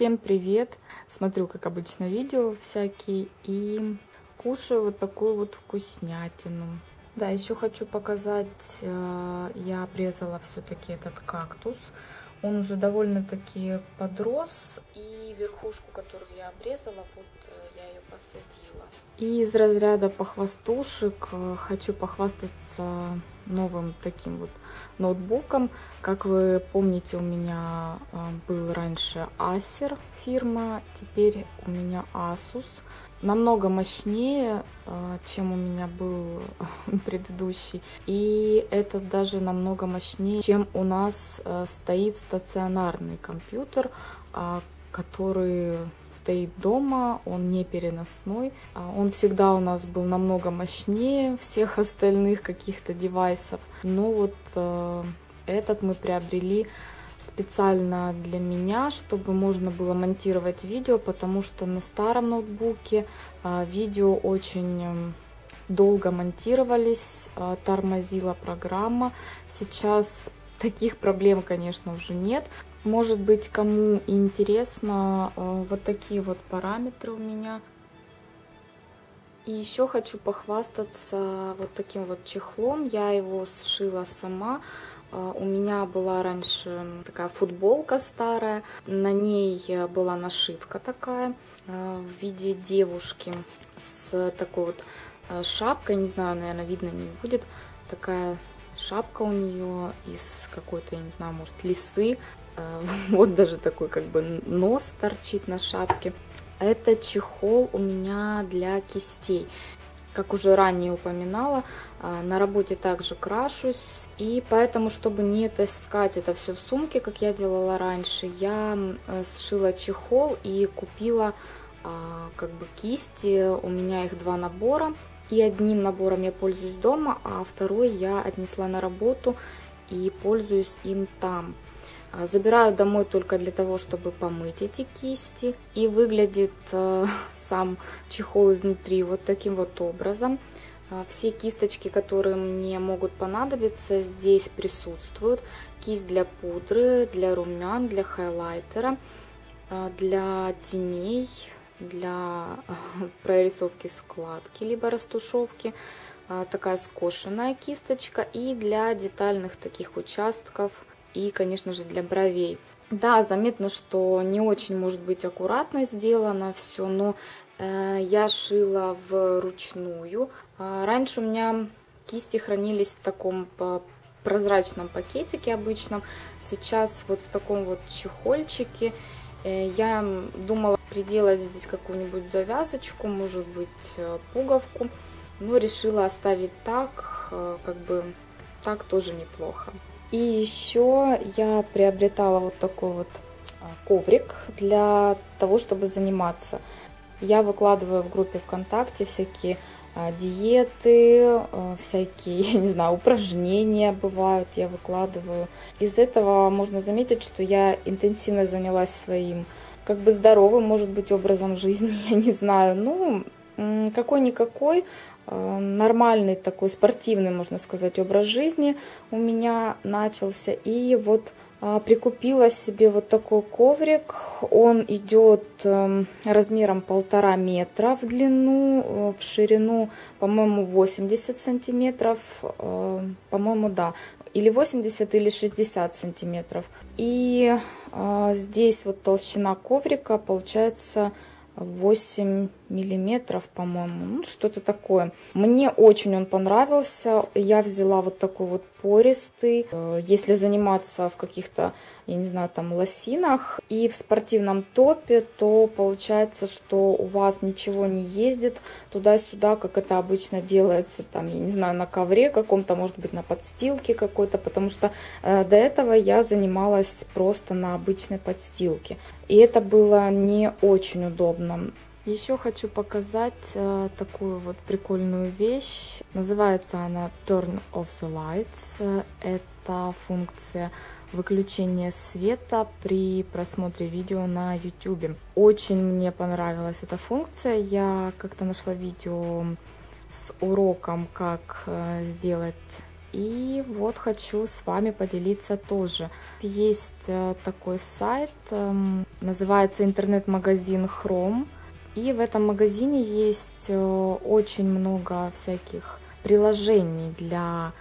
Всем привет! Смотрю, как обычно, видео всякие и кушаю вот такую вот вкуснятину. Да, еще хочу показать, э, я обрезала все-таки этот кактус. Он уже довольно-таки подрос. И верхушку, которую я обрезала, вот э, я ее посадила. И из разряда похвастушек э, хочу похвастаться новым таким вот ноутбуком. Как вы помните, у меня э, был раньше Acer фирма, теперь у меня Asus. Намного мощнее, э, чем у меня был предыдущий. И это даже намного мощнее, чем у нас стоит стационарный компьютер, а, который стоит дома, он не переносной. А, он всегда у нас был намного мощнее всех остальных каких-то девайсов. Но вот э, этот мы приобрели специально для меня, чтобы можно было монтировать видео, потому что на старом ноутбуке э, видео очень долго монтировались, тормозила программа. Сейчас таких проблем, конечно, уже нет. Может быть, кому интересно, э, вот такие вот параметры у меня. И еще хочу похвастаться вот таким вот чехлом. Я его сшила сама. Э, у меня была раньше такая футболка старая. На ней была нашивка такая э, в виде девушки с такой вот шапкой. Не знаю, наверное, видно не будет. Такая шапка у нее из какой-то, я не знаю, может, лисы. Э, вот даже такой как бы нос торчит на шапке. Это чехол у меня для кистей. Как уже ранее упоминала, э, на работе также крашусь. И поэтому, чтобы не таскать это все в сумке, как я делала раньше, я э, сшила чехол и купила как бы кисти. У меня их два набора. И одним набором я пользуюсь дома, а второй я отнесла на работу и пользуюсь им там. А, забираю домой только для того, чтобы помыть эти кисти. И выглядит э, сам чехол изнутри вот таким вот образом. А, все кисточки, которые мне могут понадобиться, здесь присутствуют. Кисть для пудры, для румян, для хайлайтера, а, для теней, для прорисовки складки, либо растушевки. Такая скошенная кисточка и для детальных таких участков и, конечно же, для бровей. Да, заметно, что не очень может быть аккуратно сделано все, но э, я шила вручную. Э, раньше у меня кисти хранились в таком прозрачном пакетике обычном. Сейчас вот в таком вот чехольчике. Э, я думала приделать здесь какую-нибудь завязочку, может быть э, пуговку, но решила оставить так, э, как бы так тоже неплохо. И еще я приобретала вот такой вот а, коврик для того, чтобы заниматься. Я выкладываю в группе ВКонтакте всякие а, диеты, а, всякие, я не знаю, упражнения бывают, я выкладываю. Из этого можно заметить, что я интенсивно занялась своим, как бы здоровым, может быть, образом жизни, я не знаю. Ну, какой-никакой, Э, нормальный такой спортивный, можно сказать, образ жизни у меня начался. И вот а, прикупила себе вот такой коврик. Он идет эм, размером полтора метра в длину, э, в ширину, по-моему, 80 сантиметров. Э, по-моему, да. Или 80, или 60 сантиметров. И здесь вот толщина коврика получается 8 миллиметров, по-моему, ну, что-то такое. Мне очень он понравился. Я взяла вот такой вот пористый. Э, если заниматься в каких-то, я не знаю, там лосинах и в спортивном топе, то получается, что у вас ничего не ездит туда-сюда, как это обычно делается, там, я не знаю, на ковре каком-то, может быть, на подстилке какой-то, потому что э, до этого я занималась просто на обычной подстилке. И это было не очень удобно. Еще хочу показать э, такую вот прикольную вещь. Называется она Turn off the lights. Это функция выключения света при просмотре видео на YouTube. Очень мне понравилась эта функция. Я как-то нашла видео с уроком, как э, сделать И вот хочу с вами поделиться тоже. Есть э, такой сайт, эм, называется интернет-магазин Chrome. И в этом магазине есть э, очень много всяких приложений для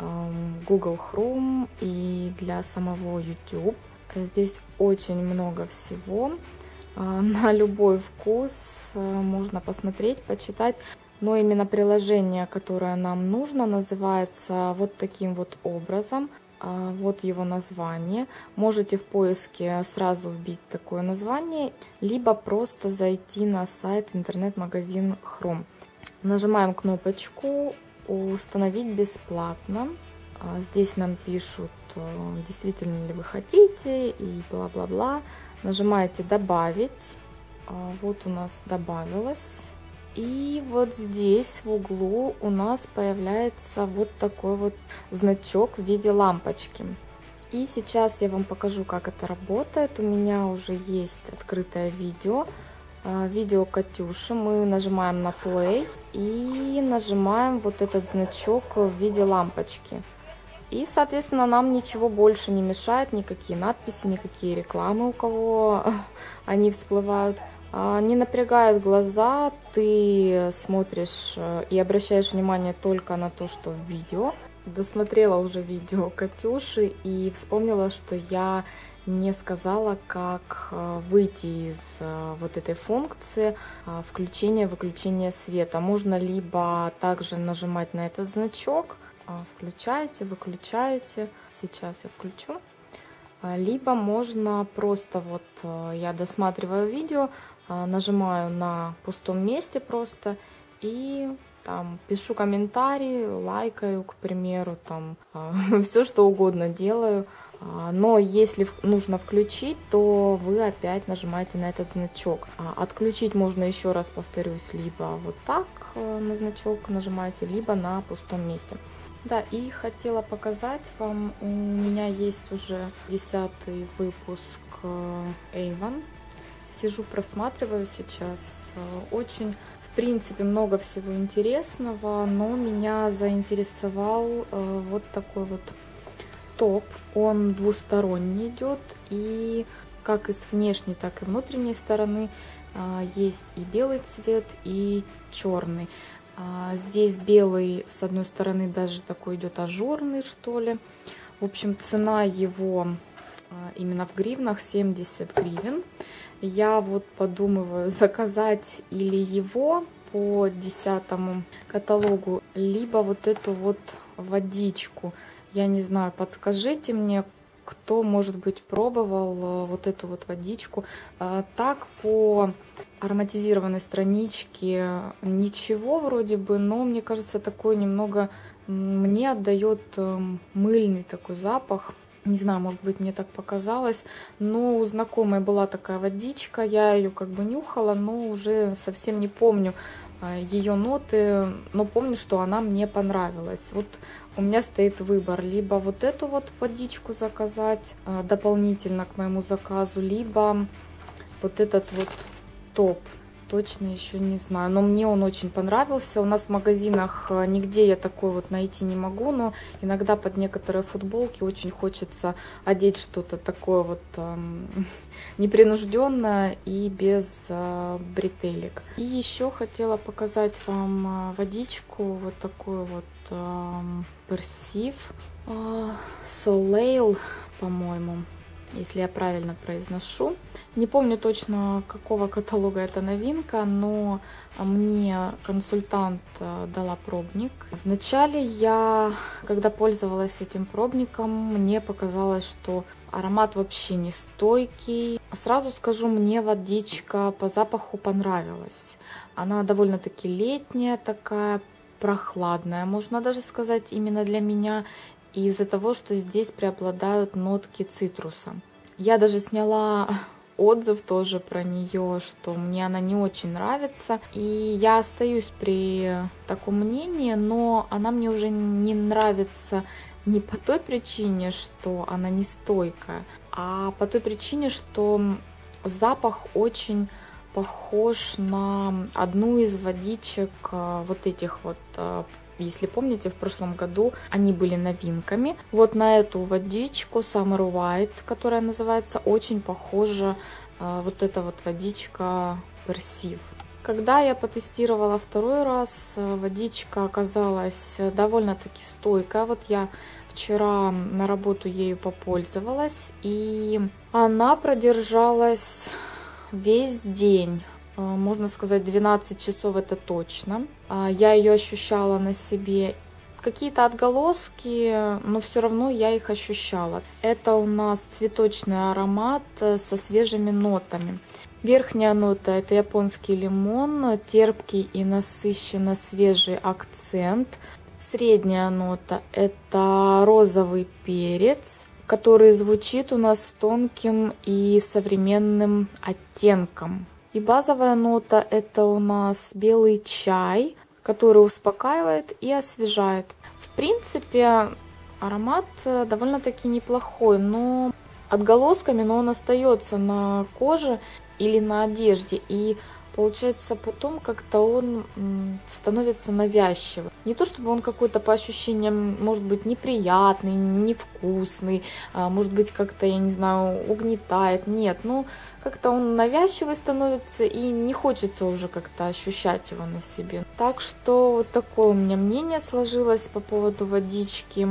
эм, Google Chrome и для самого YouTube. Здесь очень много всего. Э, на любой вкус можно посмотреть, почитать. Но именно приложение, которое нам нужно, называется вот таким вот образом. А, вот его название. Можете в поиске сразу вбить такое название, либо просто зайти на сайт интернет-магазин Chrome. Нажимаем кнопочку «Установить бесплатно». А, здесь нам пишут, э, действительно ли вы хотите и бла-бла-бла. Нажимаете «Добавить». А, вот у нас добавилось. И вот здесь в углу у нас появляется вот такой вот значок в виде лампочки. И сейчас я вам покажу, как это работает. У меня уже есть открытое видео. А, видео Катюши. Мы нажимаем на play и нажимаем вот этот значок в виде лампочки. И, соответственно, нам ничего больше не мешает, никакие надписи, никакие рекламы, у кого они всплывают. А, не напрягает глаза, ты смотришь э, и обращаешь внимание только на то, что в видео. Досмотрела уже видео Катюши и вспомнила, что я не сказала, как э, выйти из э, вот этой функции включения-выключения света. Можно либо также нажимать на этот значок, включаете, выключаете. Сейчас я включу. Либо можно просто вот я досматриваю видео, а, нажимаю на пустом месте просто и там пишу комментарии, лайкаю, к примеру, там а, все что угодно делаю. А, но если нужно включить, то вы опять нажимаете на этот значок. Отключить можно еще раз, повторюсь, либо вот так э, на значок нажимаете, либо на пустом месте. Да, и хотела показать вам, у меня есть уже десятый выпуск э, Avon сижу, просматриваю сейчас. Э, очень, в принципе, много всего интересного, но меня заинтересовал э, вот такой вот топ. Он двусторонний идет, и как и с внешней, так и внутренней стороны э, есть и белый цвет, и черный. Здесь белый, с одной стороны, даже такой идет ажурный, что ли. В общем, цена его именно в гривнах 70 гривен. Я вот подумываю заказать или его по десятому каталогу, либо вот эту вот водичку. Я не знаю, подскажите мне, кто, может быть, пробовал э, вот эту вот водичку. Э, так, по ароматизированной страничке ничего вроде бы, но мне кажется, такой немного мне отдает э, мыльный такой запах. Не знаю, может быть, мне так показалось. Но у знакомой была такая водичка. Я ее как бы нюхала, но уже совсем не помню а, ее ноты. Но помню, что она мне понравилась. Вот у меня стоит выбор. Либо вот эту вот водичку заказать а, дополнительно к моему заказу, либо вот этот вот топ точно еще не знаю. Но мне он очень понравился. У нас в магазинах э, нигде я такой вот найти не могу, но иногда под некоторые футболки очень хочется одеть что-то такое вот эм, непринужденное и без э, бретелек. И еще хотела показать вам э, водичку, вот такую вот э, персив. Э, Soleil, по-моему если я правильно произношу. Не помню точно, какого каталога это новинка, но мне консультант э, дала пробник. Вначале я, когда пользовалась этим пробником, мне показалось, что аромат вообще не стойкий. Сразу скажу, мне водичка по запаху понравилась. Она довольно-таки летняя такая, прохладная, можно даже сказать, именно для меня из-за того, что здесь преобладают нотки цитруса. Я даже сняла отзыв тоже про нее, что мне она не очень нравится. И я остаюсь при таком мнении, но она мне уже не нравится не по той причине, что она не стойкая, а по той причине, что запах очень похож на одну из водичек э, вот этих вот э, если помните, в прошлом году они были новинками. Вот на эту водичку Summer White, которая называется, очень похожа э, вот эта вот водичка Персив. Когда я потестировала второй раз, э, водичка оказалась довольно-таки стойкая. Вот я вчера на работу ею попользовалась, и она продержалась весь день. Э, можно сказать, 12 часов это точно. А, я ее ощущала на себе. Какие-то отголоски, но все равно я их ощущала. Это у нас цветочный аромат э, со свежими нотами. Верхняя нота это японский лимон, терпкий и насыщенно свежий акцент. Средняя нота это розовый перец, который звучит у нас тонким и современным оттенком. И базовая нота это у нас белый чай, который успокаивает и освежает. В принципе, аромат э, довольно-таки неплохой, но отголосками, но он остается на коже или на одежде. И получается потом как-то он становится навязчивым. Не то чтобы он какой-то по ощущениям может быть неприятный, невкусный, а может быть как-то, я не знаю, угнетает. Нет, ну как-то он навязчивый становится и не хочется уже как-то ощущать его на себе. Так что вот такое у меня мнение сложилось по поводу водички.